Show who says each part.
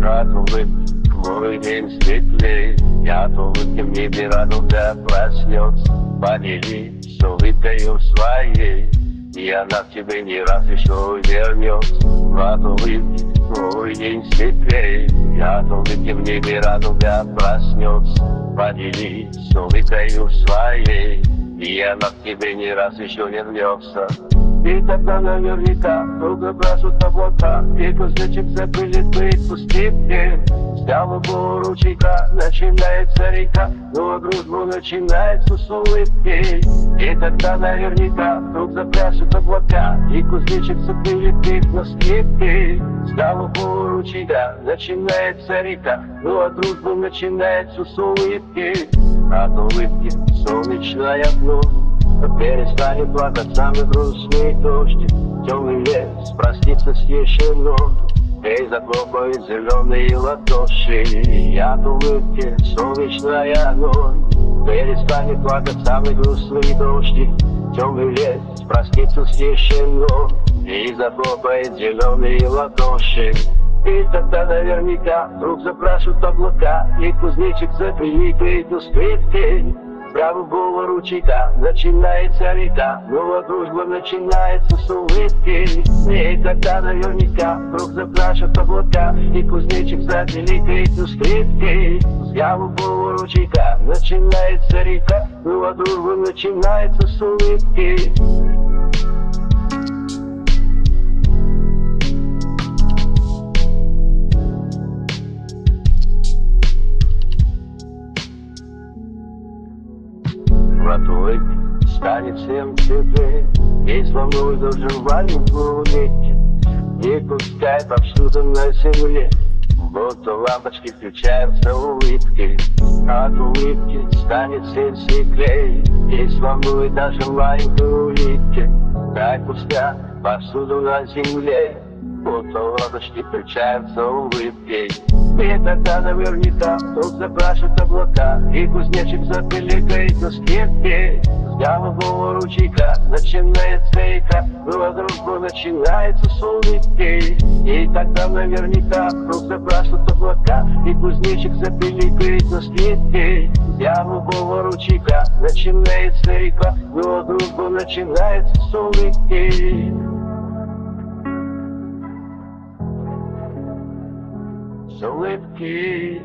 Speaker 1: Улыбки твой день светлей Я улыбки в небе радуга проснется Поделись с улыбкою своей И она к тебе не раз еще вернется улыбки твой день светлей Я улыбки в небе радуга проснется Поделись с улыбкою своей И она к тебе не раз еще вернется и тогда наверняка долго бросут облака И кузнечик запылит быть пустыми Взял его ручейка, начинается река. Ну а дружбу начинается с улыбки. И тогда наверняка вдруг запляшут облака И кузнечик запылит быть на скрипке Взял его ручейка, начинается река. Ну а дружбу начинается с улыбки. От улыбки солнечная ночь Перестанет плакать самый грустный дождь Темный лес простится с ешеном Эй, захлопает зеленые ладоши. От улыбки солнечная ночь Перестанет плакать самый грустный дождь Темный лес простится с ешеном И захлопает зеленые ладоши. И тогда наверняка вдруг запрашивают облака. И кузнечик запиликает у скрипки Право было ручейка, начинается река Новая дружба начинается с улыбки. И тогда наверняка вдруг запрашивают облака. И кузнечик запиликает у скрипки Право было ручейка, начинается река Новая дружба начинается с улыбки Твой станет всем теплее И словно должен маленькую лететь Не пускай повсюду на земле. Будто лампочки включаются улыбки. От улыбки станет всем светлей. И свободой даже маленькую улыбки Дай пускай повсюду на земле. Будто лампочки включаются улыбки тогда наверняка вдруг запрашивают облака И кузнечик запиликает на скидке Голубого ручейка начинается река Была дружба начинается с улыбки И тогда наверняка вдруг запрашивают облака И кузнечик запиликает на скидке Голубого ручейка начинается река Была дружба начинается с улыбки с улыбки